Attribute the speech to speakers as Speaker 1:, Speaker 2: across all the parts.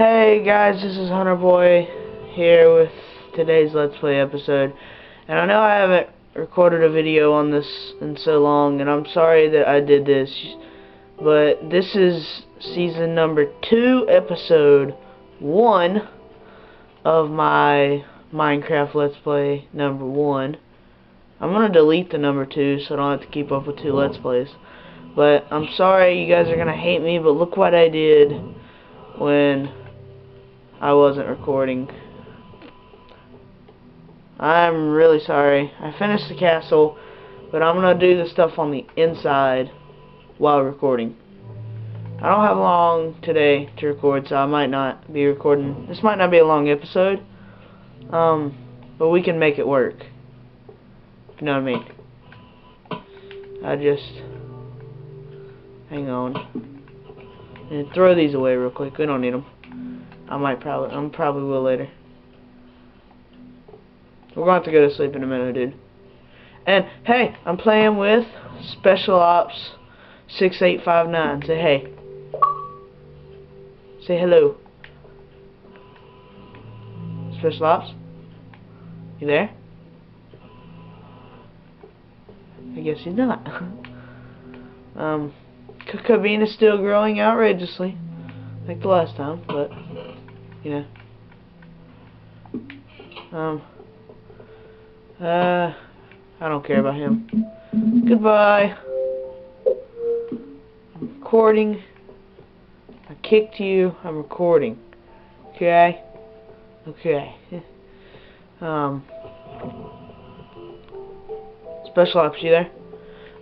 Speaker 1: Hey guys, this is Hunter Boy here with today's Let's Play episode. And I know I haven't recorded a video on this in so long, and I'm sorry that I did this. But this is season number 2, episode 1 of my Minecraft Let's Play number 1. I'm to delete the number 2 so I don't have to keep up with two Let's Plays. But I'm sorry you guys are to hate me, but look what I did when I wasn't recording. I'm really sorry. I finished the castle, but I'm going to do the stuff on the inside while recording. I don't have long today to record, so I might not be recording. This might not be a long episode, um, but we can make it work. You know what I mean? I just hang on and throw these away real quick. We don't need them. I might probably, I'm probably will later. We're going to have to go to sleep in a minute, dude. And hey, I'm playing with Special Ops 6859. Say hey. Say hello. Special Ops? You there? I guess he's not. um, Kaveen is still growing outrageously, like the last time, but, you know. Um, uh, I don't care about him. Goodbye. I'm recording. I kicked you. I'm recording. Okay? Okay. Um, Special Ops, you there?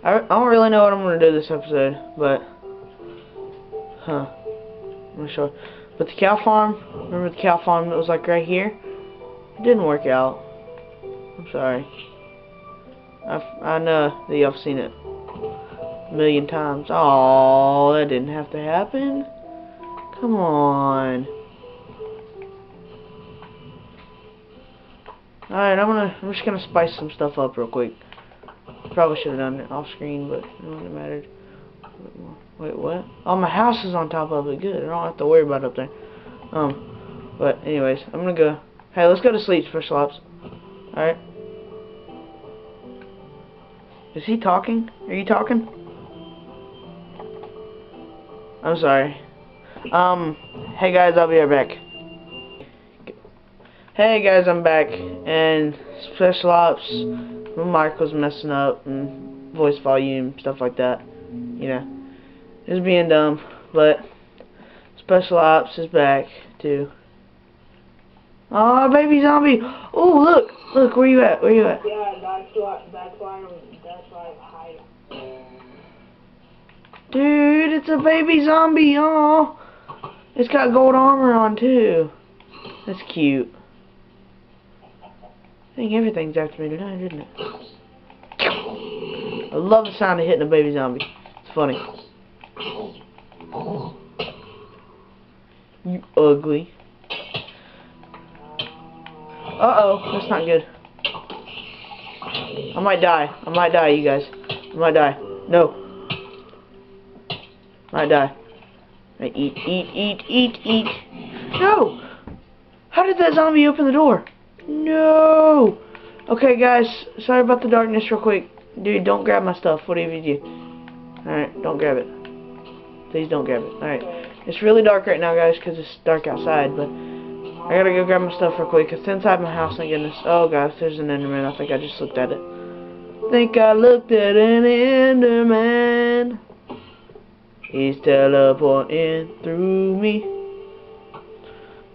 Speaker 1: I, I don't really know what I'm going to do this episode, but, huh, I'm not sure. But the cow farm, remember the cow farm that was like right here? It didn't work out. I'm sorry. I, I know that y'all seen it a million times. Oh, that didn't have to happen. Come on. Alright, I'm gonna I'm just gonna spice some stuff up real quick. Probably should have done it off screen, but it wouldn't have mattered. Wait, what? Oh, my house is on top of it. Good. I don't have to worry about up there. Um, but anyways, I'm gonna go. Hey, let's go to sleep, Special Ops. Alright. Is he talking? Are you talking? I'm sorry. Um, hey guys, I'll be right back. Hey guys, I'm back, and Special Ops, my mic was messing up, and voice volume, stuff like that, you know. Was being dumb, but Special Ops is back, too. Oh, baby zombie! Oh, look! Look, where you at? Where you at?
Speaker 2: Yeah, that's why, that's why I'm, that's why I'm hiding.
Speaker 1: Dude, it's a baby zombie, oh! It's got gold armor on, too. That's cute. I think everything's after me tonight, isn't it? I love the sound of hitting a baby zombie. It's funny. Ugly. Uh-oh, that's not good. I might die. I might die, you guys. I might die. No. I Might die. I eat, eat, eat, eat, eat. No! How did that zombie open the door? No! Okay, guys, sorry about the darkness real quick. Dude, don't grab my stuff, whatever you do. Alright, don't grab it. Please don't grab it. Alright. It's really dark right now, guys, because it's dark outside, but I gotta go grab my stuff real quick. It's inside my house, thank goodness. Oh, gosh, there's an Enderman. I think I just looked at it. think I looked at an Enderman. He's teleporting through me.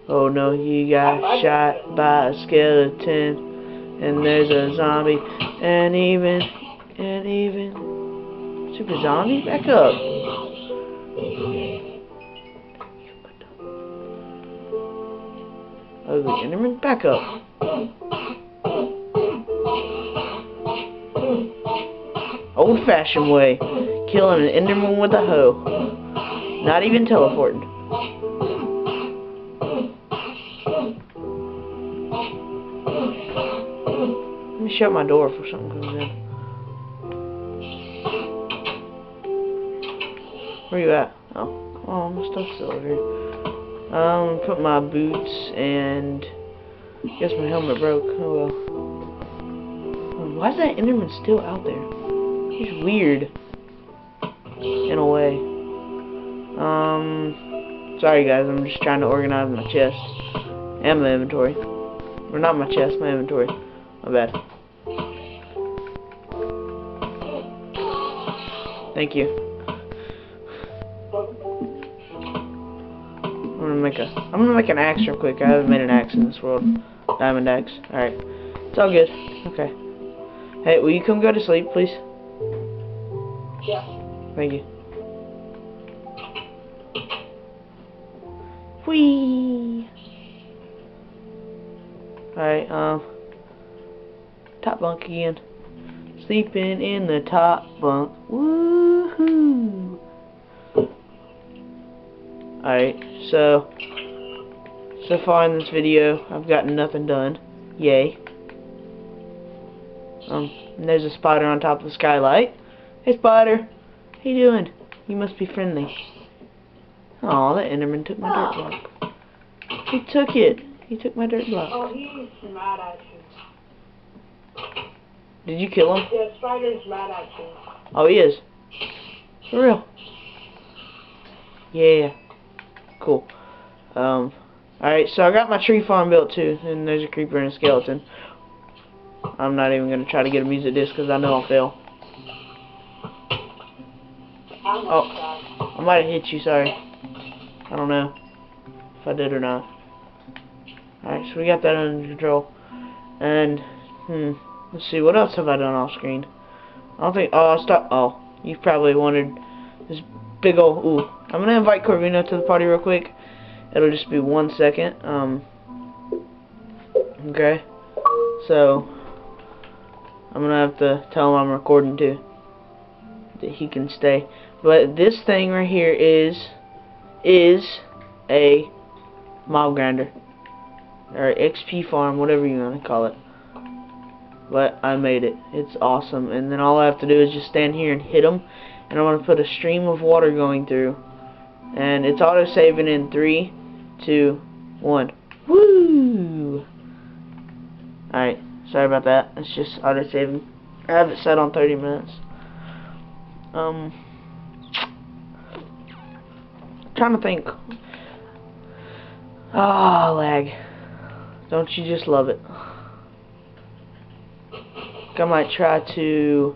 Speaker 1: Oh no, he got shot by a skeleton. And there's a zombie. And even, and even, super zombie, back up. Ugly Enderman, back up. Old fashioned way. Killing an Enderman with a hoe. Not even teleporting. Let me shut my door before something comes in. Where you at? Oh, oh, my stuff's still over here. Um, put my boots and I guess my helmet broke. Oh well. Why is that Enderman still out there? He's weird. In a way. Um, sorry guys, I'm just trying to organize my chest and my inventory. Or not my chest, my inventory. My bad. Thank you. I'm gonna make a. I'm gonna make an axe real quick. I haven't made an axe in this world. Diamond axe. All right. It's all good. Okay. Hey, will you come go to sleep, please?
Speaker 2: Yeah.
Speaker 1: Thank you. Whee! Alright, um, top bunk again. Sleeping in the top bunk. Woohoo! Alright, so, so far in this video, I've gotten nothing done. Yay. Um, and there's a spider on top of the skylight. Hey, spider. How you doing? You must be friendly. Aw, that Enderman took my dirt block. He took it. He took my dirt block.
Speaker 2: Oh, he's mad at you.
Speaker 1: Did you kill him?
Speaker 2: Yeah, spider's mad at you.
Speaker 1: Oh, he is. For real. Yeah. Cool. Um. Alright, so I got my tree farm built too, and there's a creeper and a skeleton. I'm not even gonna try to get a music disc because I know I'll fail. Oh.
Speaker 2: oh.
Speaker 1: I might have hit you, sorry. I don't know if I did or not. Alright, so we got that under control. And, hmm, let's see, what else have I done off screen? I don't think, oh, stop, oh, you've probably wanted this big old, ooh. I'm gonna invite Corvino to the party real quick. It'll just be one second, um, okay. So, I'm gonna have to tell him I'm recording too. That he can stay. But this thing right here is is a mob grinder or XP farm, whatever you want to call it. But I made it. It's awesome. And then all I have to do is just stand here and hit them. And I'm to put a stream of water going through. And it's auto saving in three, two, one. Woo! Alright, sorry about that. It's just auto saving. I have it set on 30 minutes. Um, trying to think. Ah, lag. Don't you just love it? I might try to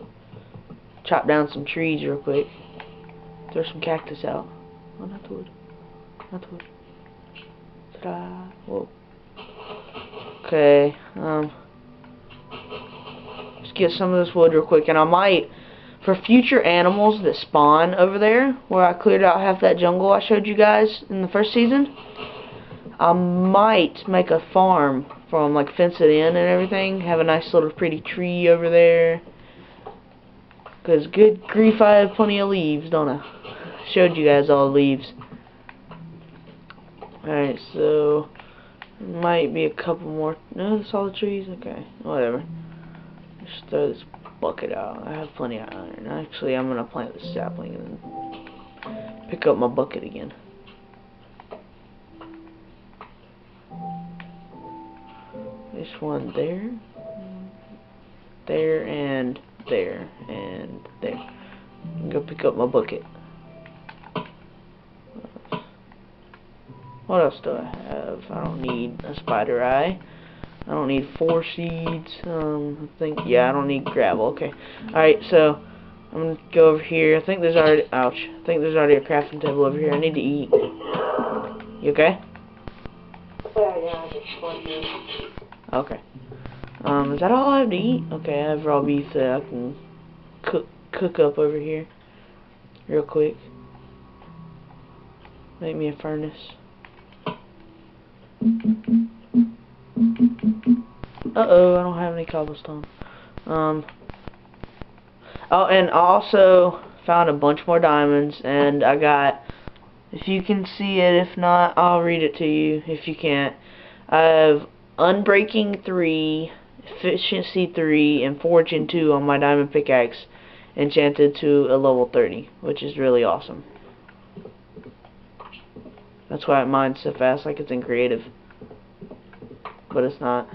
Speaker 1: chop down some trees real quick. Throw some cactus out. Oh, not the wood. Not the. Whoa. Okay, um, let's get some of this wood real quick, and I might, for future animals that spawn over there, where I cleared out half that jungle I showed you guys in the first season, I might make a farm from, like, fence it in and everything, have a nice little pretty tree over there, because good grief, I have plenty of leaves, don't I? Showed you guys all the leaves. Alright, so might be a couple more. No, that's all the trees. Okay, whatever. Just throw this bucket out. I have plenty of iron. Actually, I'm gonna plant the sapling and pick up my bucket again. This one there, there, and there, and there. Go pick up my bucket. What else do I have? I don't need a spider eye. I don't need four seeds. Um, I think, yeah, I don't need gravel. Okay. Alright, so, I'm gonna go over here. I think there's already, ouch. I think there's already a crafting table over here. I need to eat. You okay? Okay. Um, is that all I have to eat? Okay, I have raw beef that I can cook, cook up over here. Real quick. Make me a furnace. Uh-oh, I don't have any cobblestone. Um, oh, and I also found a bunch more diamonds, and I got, if you can see it, if not, I'll read it to you, if you can't. I have Unbreaking 3, Efficiency 3, and Fortune 2 on my diamond pickaxe, enchanted to a level 30, which is really awesome. That's why it mines so fast, like it's in creative. But it's not.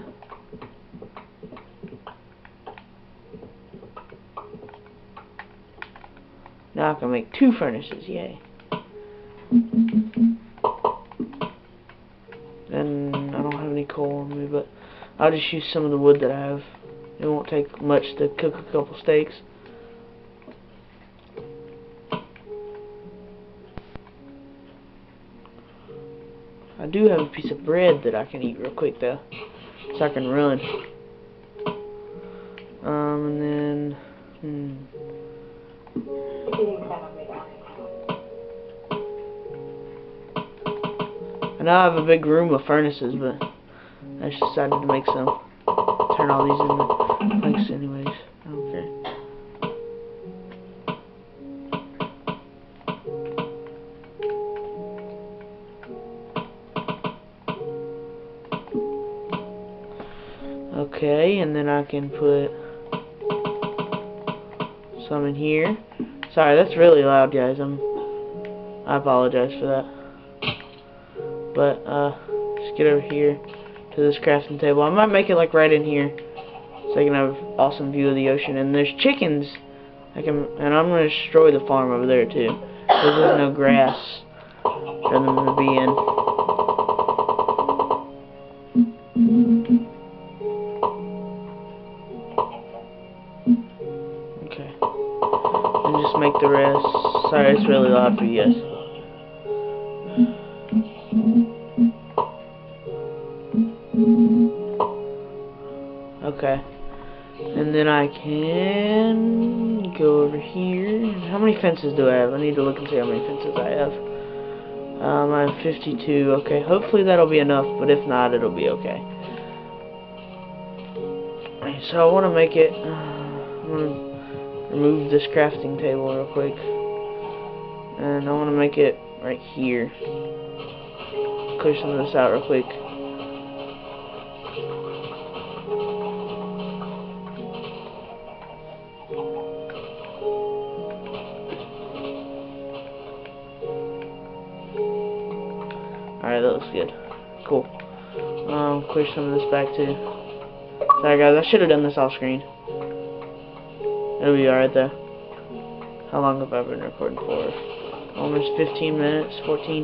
Speaker 1: Now I can make two furnaces, yay. And I don't have any coal on me, but I'll just use some of the wood that I have. It won't take much to cook a couple steaks. I do have a piece of bread that I can eat real quick though, so I can run. Have a big room of furnaces, but I just decided to make some. Turn all these into planks anyways. I don't care. Okay, and then I can put some in here. Sorry, that's really loud, guys. I'm. I apologize for that. But uh, just get over here to this crafting table. I might make it like right in here, so I can have awesome view of the ocean. And there's chickens. I can, and I'm gonna destroy the farm over there too, because there's no grass for them to be in. Okay. And just make the rest. Sorry, it's really loud for you guys. I can go over here. How many fences do I have? I need to look and see how many fences I have. Um, I have 52. Okay, hopefully that'll be enough, but if not, it'll be okay. So I want to make it. I'm gonna remove this crafting table real quick, and I want to make it right here. Clear some of this out real quick. Some of this back too. Sorry guys, I should have done this off screen. It'll be alright though. How long have I been recording for? Almost 15 minutes, 14.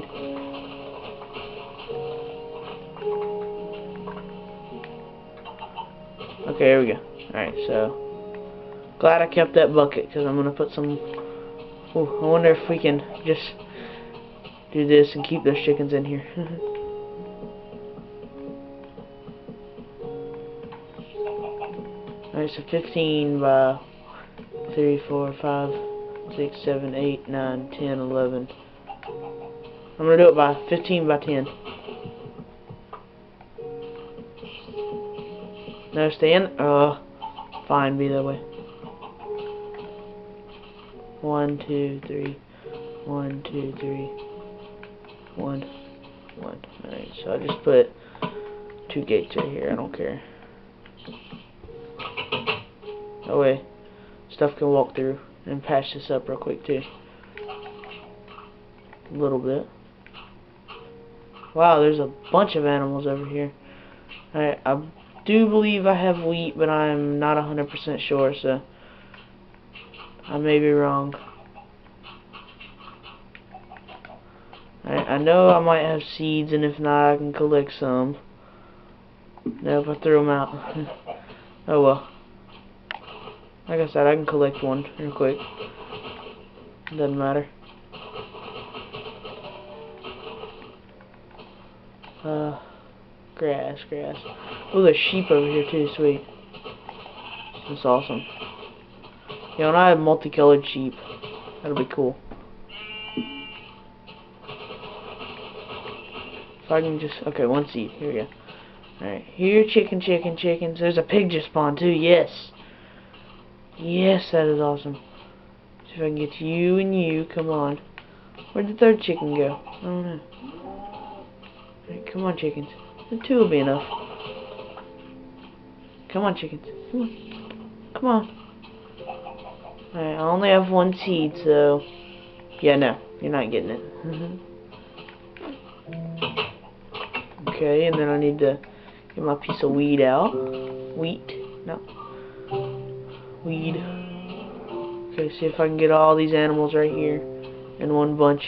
Speaker 1: Okay, here we go. Alright, so. Glad I kept that bucket, because I'm going to put some... Ooh, I wonder if we can just do this and keep those chickens in here. So 15 by 3, 4, 5, 6, 7, 8, 9, 10, 11. I'm going to do it by 15 by 10. No, stay in. Uh, fine, be that way. One, two, three. One, two, three. One, one. Alright, so I just put two gates right here. I don't care. That way, stuff can walk through and patch this up real quick too. A little bit. Wow, there's a bunch of animals over here. I I do believe I have wheat, but I'm not 100% sure, so I may be wrong. I, I know I might have seeds, and if not, I can collect some. Nope, I threw them out. oh well. Like I said, I can collect one real quick. Doesn't matter. Uh, grass, grass. Oh, there's sheep over here too, sweet. That's awesome. You know, and I have multicolored sheep. That'll be cool. If I can just, okay, one seed. Here we go. Alright, here, chicken, chicken, chickens. There's a pig just spawned too, yes. Yes, that is awesome. See if I can get you and you. Come on. Where'd the third chicken go? I don't know. Alright, come on, chickens. The two will be enough. Come on, chickens. Come on. Come on. Alright, I only have one seed, so... Yeah, no. You're not getting it. Okay, and then I need to get my piece of weed out. Wheat? No. Weed. Okay, see if I can get all these animals right here in one bunch.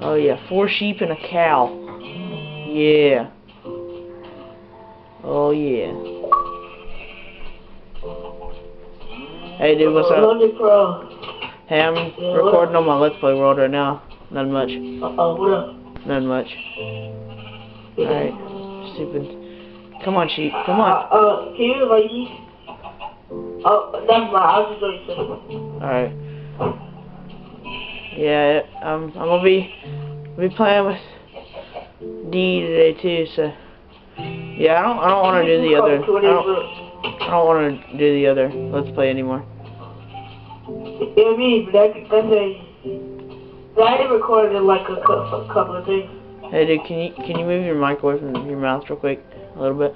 Speaker 1: Oh yeah, four sheep and a cow. Yeah. Oh yeah. Hey dude, what's up? Hey, I'm recording on my Let's Play World right now. Not much.
Speaker 2: Uh-oh, what up?
Speaker 1: Not much. Alright. Stupid. Come on, sheep. Come
Speaker 2: Uh,
Speaker 1: on.
Speaker 2: uh, can you me? Oh, that's my, I was just going to say.
Speaker 1: Alright. Yeah, um, I'm gonna be, be playing with D today too, so. Yeah, I don't, I don't want to do the other. I don't, I don't want to do the other Let's Play anymore.
Speaker 2: Yeah, me, but that, that's a... I recorded like a, a couple of things.
Speaker 1: Hey dude, can you, can you move your mic away from your mouth real quick? A little bit?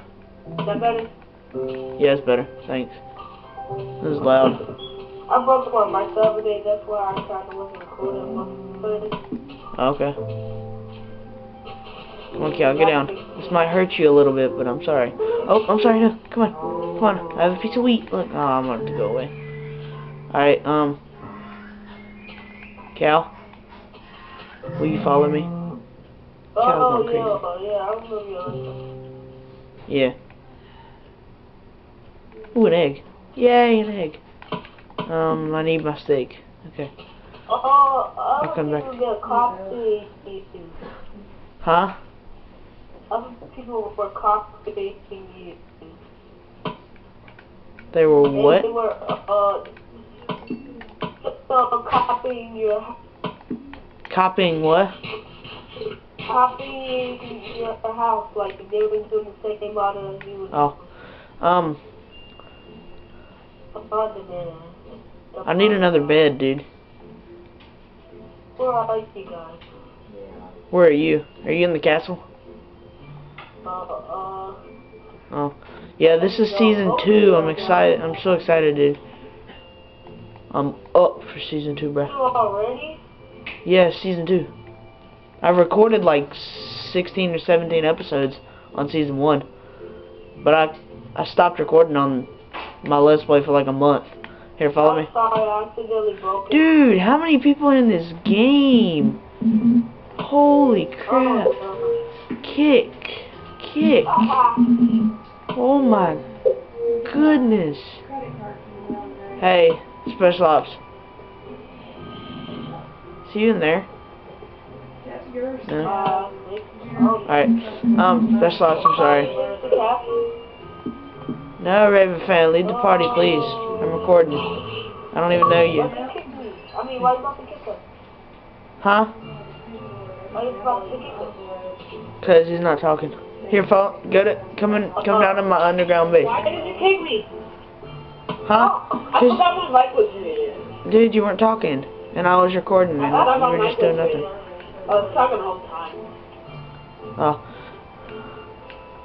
Speaker 2: Is that better?
Speaker 1: Yeah, it's better. Thanks. This is loud.
Speaker 2: I broke one my the other day, that's why I kind of wasn't recording my
Speaker 1: Okay. Come on, Cal, get down. This might hurt you a little bit, but I'm sorry. Oh, I'm sorry, no. Come on. Come on. I have a piece of wheat. Look. Oh, I'm going to go away. Alright, um. Cal? Will you follow me?
Speaker 2: Oh,
Speaker 1: going
Speaker 2: yeah, yeah, I remember you.
Speaker 1: Yeah. Ooh, an egg. Yay, an egg. Um, I need my steak. Okay.
Speaker 2: Oh,
Speaker 1: I'll
Speaker 2: other
Speaker 1: come back.
Speaker 2: people get coffee issues.
Speaker 1: Huh?
Speaker 2: Other people were copying you.
Speaker 1: They were what?
Speaker 2: They were, uh, uh, copying your,
Speaker 1: Copying what?
Speaker 2: copying your house, like they were doing the same model as you.
Speaker 1: Oh. Um, I need another bed, dude.
Speaker 2: Where are you guys?
Speaker 1: Where are you? Are you in the castle?
Speaker 2: Uh, uh,
Speaker 1: Oh, yeah, this is season two. I'm excited. I'm so excited, dude. I'm up for season two, bro.
Speaker 2: already?
Speaker 1: Yeah, season two. I've recorded like 16 or 17 episodes on season one, but I I stopped recording on my Let's Play for like a month. Here, follow me.
Speaker 2: I'm sorry, I accidentally broke it.
Speaker 1: Dude, how many people are in this game? Holy crap.
Speaker 2: Oh,
Speaker 1: Kick. Kick.
Speaker 2: uh,
Speaker 1: Oh my goodness. Hey, Special Ops. See you in there? No?
Speaker 2: uh,
Speaker 1: Alright. Um, Special Ops, I'm sorry.
Speaker 2: There's the cat.
Speaker 1: No, Raven fan, leave the party, please. I'm recording. I don't even know you.
Speaker 2: Why you kick me? I mean, why you about to kick?
Speaker 1: Huh?
Speaker 2: Why you about to kick us?
Speaker 1: Cause he's not talking. Here, follow. Go to come in. Come down to my underground base.
Speaker 2: Why did you kick me?
Speaker 1: Huh?
Speaker 2: Oh, I forgot my mic was muted.
Speaker 1: dude, you weren't talking, and I was recording, and you were just doing nothing.
Speaker 2: I was talking the whole time.
Speaker 1: Oh.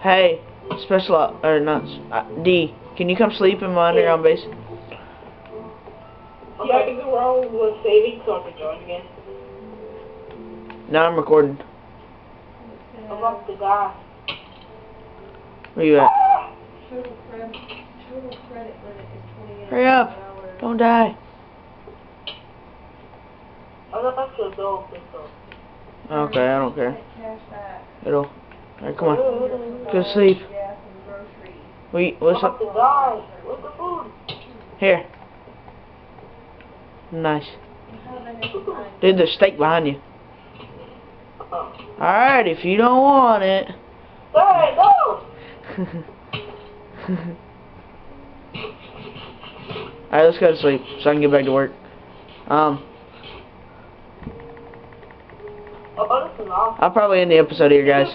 Speaker 1: Hey, special op, or not uh, D. Can you come sleep in my underground base?
Speaker 2: Yeah, because we're all was saving so I can join again.
Speaker 1: No, I'm recording.
Speaker 2: I'm about to die.
Speaker 1: Where you at?
Speaker 3: Total credit, total credit limit is twenty-eight.
Speaker 1: Hurry up.
Speaker 3: dollars.
Speaker 1: Don't die.
Speaker 2: I got back to a dog pistol.
Speaker 1: Okay, I don't care.
Speaker 3: Cash back.
Speaker 1: It'll. Alright, come on.
Speaker 2: I'm
Speaker 1: Go to sleep. Wait, what's up? Here. Nice.
Speaker 3: How the
Speaker 1: steak behind you. Alright, if you don't want it.
Speaker 2: Hey, no!
Speaker 1: Alright, let's go to sleep so I can get back to work. Um. I'll probably end the episode here, guys.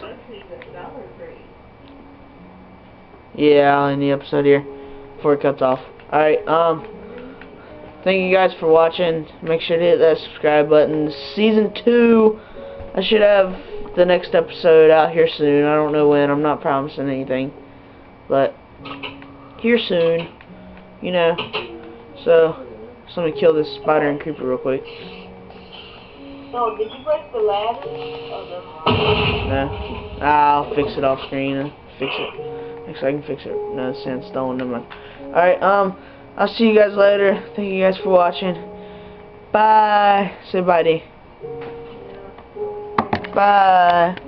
Speaker 1: Yeah, I'll end the episode here before it cuts off. Alright, um, thank you guys for watching. Make sure to hit that subscribe button. Season 2, I should have the next episode out here soon. I don't know when. I'm not promising anything. But, here soon. You know. So, just let me kill this spider and creeper real quick.
Speaker 2: No, did you break the ladder? Oh, no.
Speaker 1: Nah. I'll fix it off screen. Fix it. Actually, I can fix it. No, sandstone. Never mind. Alright, um, I'll see you guys later. Thank you guys for watching. Bye. Say bye, D. Bye.